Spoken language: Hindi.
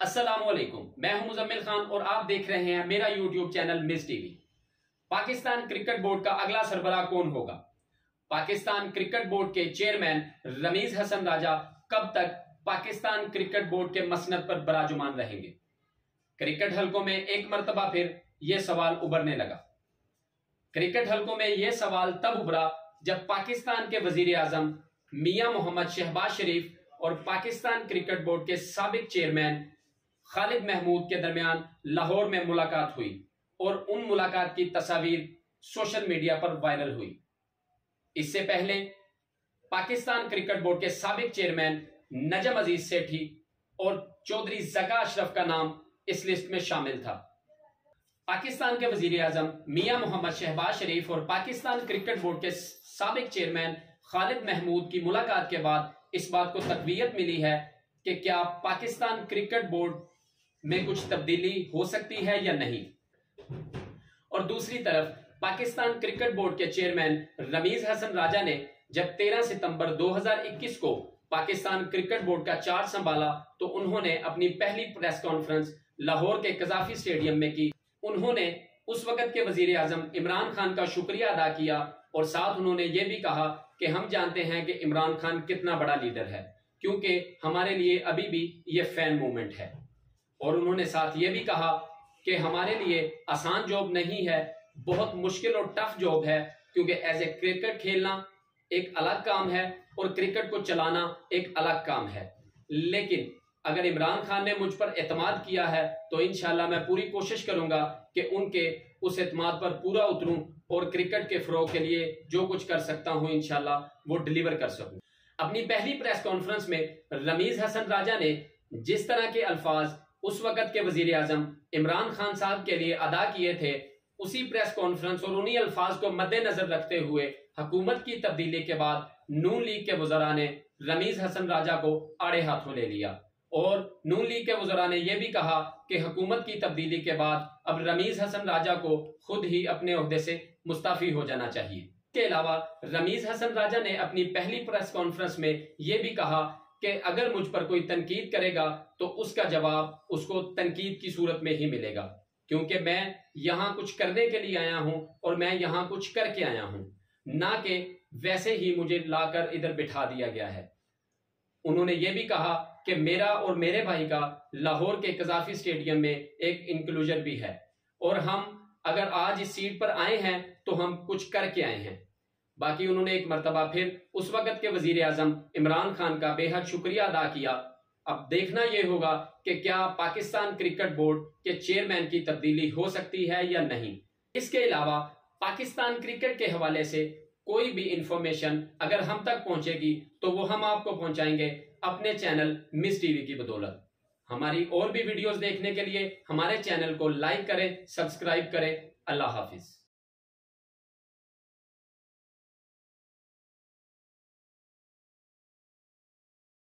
अस्सलाम मैं हूँ मुजम्मिल खान और आप देख रहे हैं मेरा YouTube channel Miss TV. Pakistan cricket board का अगला सरबराह कौन होगा? पाकिस्तान क्रिकेट बोर्ड के चेयरमैन रमीज हसन राजा कब तक पाकिस्तान क्रिकेट बोर्ड के मसनद पर बराजुमान रहेंगे? क्रिकेट हलकों में एक मरतबा फिर यह सवाल उभरने लगा। क्रिकेट हलकों में यह सवाल तब उभरा जब पाकिस्तान के वज़ीर आज़म मियाँ मोहम्मद शहबाज शरीफ और पाकिस्तान क्रिकेट बोर्ड के सबक चेयरमैन खालिद महमूद के दरमियान लाहौर में मुलाकात हुई और उन मुलाकात की तस्वीर सोशल मीडिया पर वायरल हुई। इससे पहले पाकिस्तान क्रिकेट बोर्ड के सबक चेयरमैन नजम अज़ीज़ सेठी और चौधरी जका अशरफ का नाम इस लिस्ट में शामिल था। पाकिस्तान के वज़ीर आज़म मियाँ मोहम्मद शहबाज शरीफ और पाकिस्तान क्रिकेट बोर्ड के सबक चेयरमैन खालिद महमूद की मुलाकात के बाद इस बात को तकवीत मिली है कि क्या पाकिस्तान क्रिकेट बोर्ड में कुछ तब्दीली हो सकती है या नहीं? और दूसरी तरफ़, पाकिस्तान क्रिकेट बोर्ड के चेयरमैन रमीज हसन राजा ने जब 13 सितंबर 2021 को पाकिस्तान क्रिकेट बोर्ड का चार्ज संभाला तो उन्होंने अपनी पहली प्रेस कॉन्फ्रेंस लाहौर के कजाफी स्टेडियम में की। उन्होंने उस वक्त के वज़ीर आज़म इमरान खान का शुक्रिया अदा किया और साथ उन्होंने ये भी कहा कि हम जानते हैं कि इमरान खान कितना बड़ा लीडर है, क्योंकि हमारे लिए अभी भी ये फ़ैन मूवमेंट है। और उन्होंने साथ ये भी कहा कि हमारे लिए आसान जॉब नहीं है, बहुत मुश्किल और टफ जॉब है, क्योंकि एज ए क्रिकेट खेलना एक अलग काम है और क्रिकेट को चलाना एक अलग काम है। लेकिन अगर इमरान खान ने मुझ पर एतमाद किया है तो इनशाला मैं पूरी कोशिश करूँगा कि उनके उस एतमाद पर पूरा उतरूं और क्रिकेट के फ़रोग के लिए जो कुछ कर सकता हूँ इनशाला वो डिलीवर कर सकूँ। अपनी पहली प्रेस कॉन्फ्रेंस में रमीज हसन राजा ने जिस तरह के अल्फाज उस वक्त के वज़ीर आज़म इमरान खान साहब के लिए अदा किए थे उसी प्रेस कॉन्फ्रेंस और उन्हीं अल्फाज को मद्देनजर रखते हुए हुकूमत की तब्दीली के बाद नून लीग के वजरा ने रमीज हसन राजा को आड़े हाथों ले लिया। और नून लीग के वजरा ने यह भी कहा कि हुकूमत की तब्दीली के बाद अब रमीज हसन राजा को खुद ही अपने अहदे से मुस्ताफी हो जाना चाहिए। इसके अलावा रमीज हसन राजा ने अपनी पहली प्रेस कॉन्फ्रेंस में यह भी कहा कि अगर मुझ पर कोई तनकीद करेगा तो उसका जवाब उसको तनकीद की सूरत में ही मिलेगा। क्योंकि मैं यहाँ कुछ करने के लिए आया हूँ और मैं यहाँ कुछ करके आया हूँ। ना कि वैसे ही मुझे लाकर इधर बिठा दिया गया है। उन्होंने ये भी कहा कि मेरा और मेरे भाई का लाहौर के कजाफी स्टेडियम में एक इंक्लूजर भी है। और हम अगर आज इस सीट पर आए हैं तो हम कुछ करके आए हैं। बाकी उन्होंने एक मरतबा फिर उस वक्त के वज़ीर आज़म इमरान खान का बेहद शुक्रिया अदा किया। अब देखना यह होगा कि क्या पाकिस्तान क्रिकेट बोर्ड के चेयरमैन की तब्दीली हो सकती है या नहीं। इसके अलावा पाकिस्तान क्रिकेट के हवाले से कोई भी इंफॉर्मेशन अगर हम तक पहुंचेगी तो वो हम आपको पहुंचाएँगे अपने चैनल मिस टीवी की बदौलत। हमारी और भी वीडियोस देखने के लिए हमारे चैनल को लाइक करें, सब्सक्राइब करें। अल्लाह हाफिज।